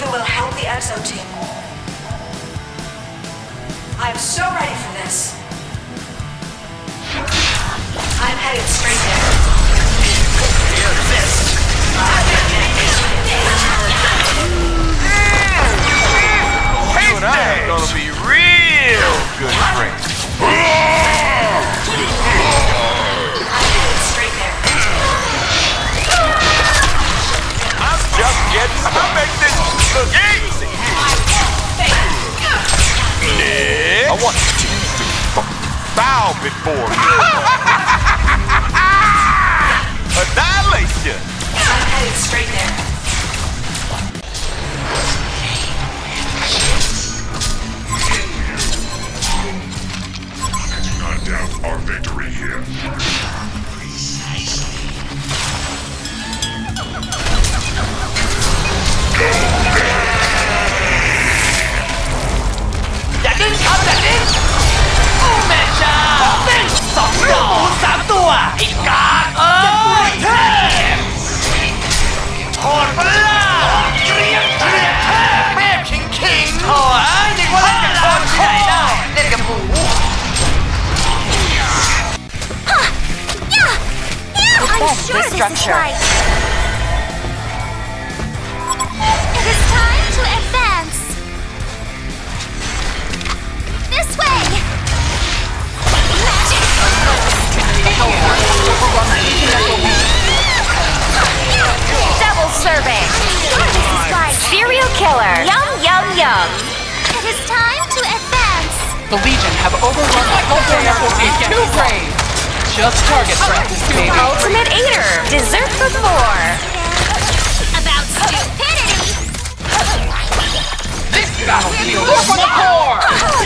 it will help the Exo team. I'm so ready for this. I'm headed straight there. Want you to bow before me. Annihilation. Headed straight there. The Legion have overrun the Hellborn Airport in two grades. Just target practice, baby. Ultimate Eater. Dessert for four. About stupidity. This battlefield is for the core! Oh,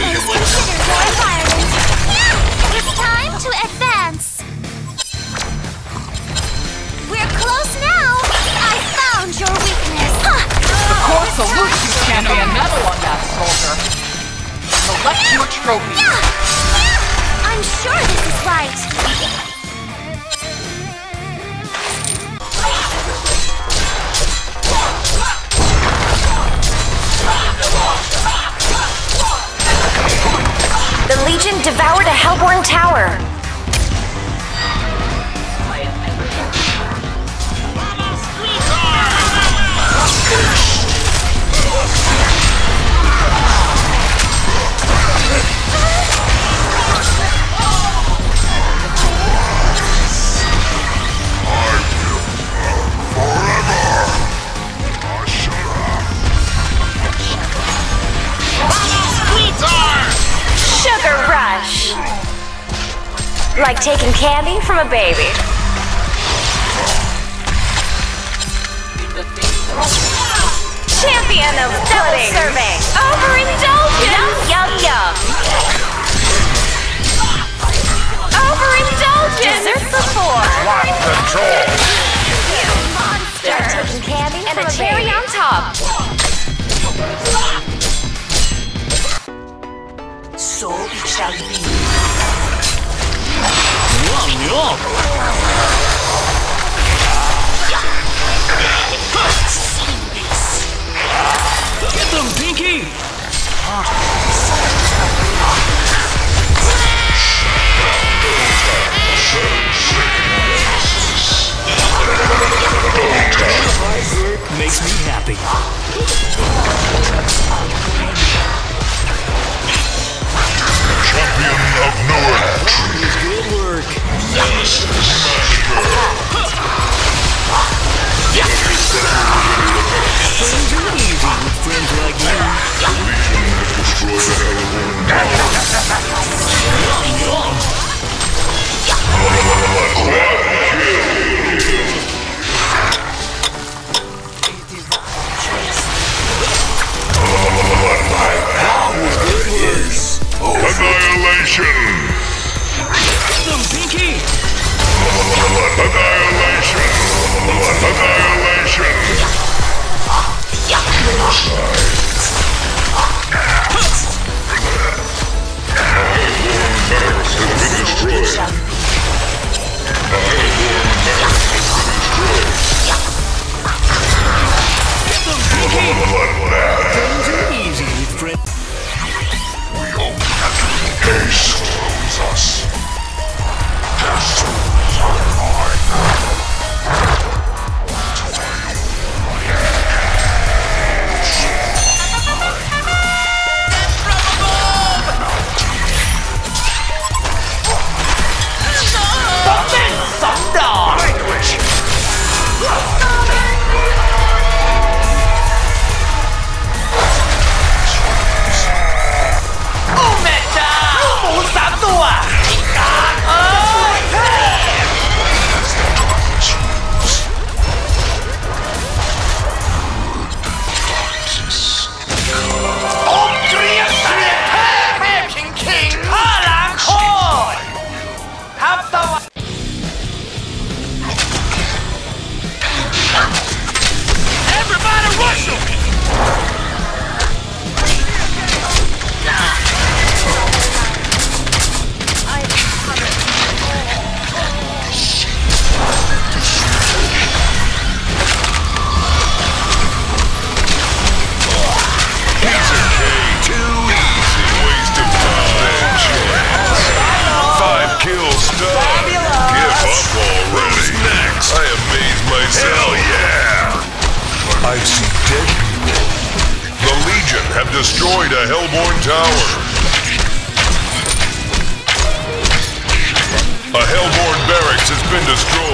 Trophy. Yeah. I'm sure this is right. The Legion devoured a Hellborn tower. Like taking candy from a baby. Champion of double serving. Overindulgence. Yum, yum, yum. Overindulgence. Dessert for four. Control! Like taking candy and a cherry on top. So it shall be. Get destroyed a Hellborn tower. A Hellborn barracks has been destroyed.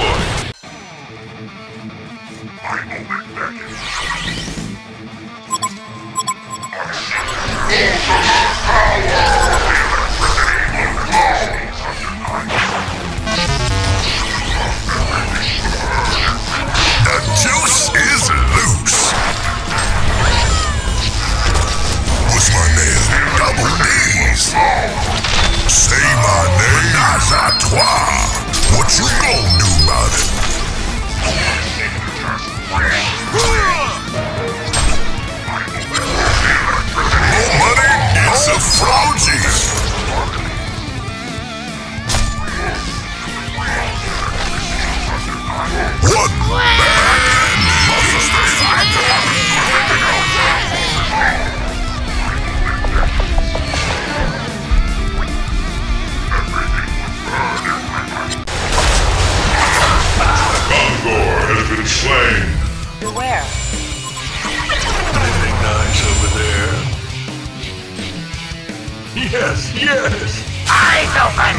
Yes, yes. Eyes open.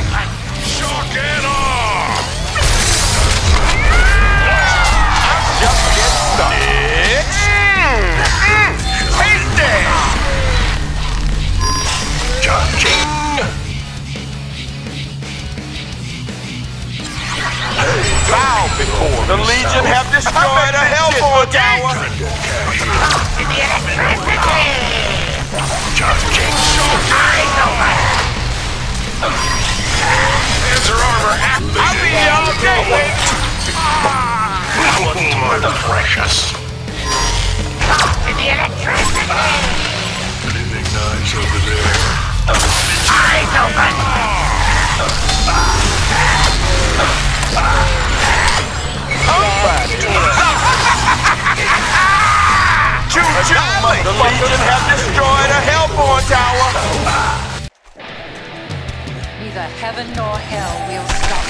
Shock and awe. Just get started. Mmm, mmm, tasty. Cha-ching. Bow before the Legion have destroyed a Hellborn tower. Panzer armor activated. I'll be all day, baby. precious. Anything nice over there? Eyes open. Choo choo, The Legion have destroyed a Hellborn tower. Neither heaven nor hell will stop.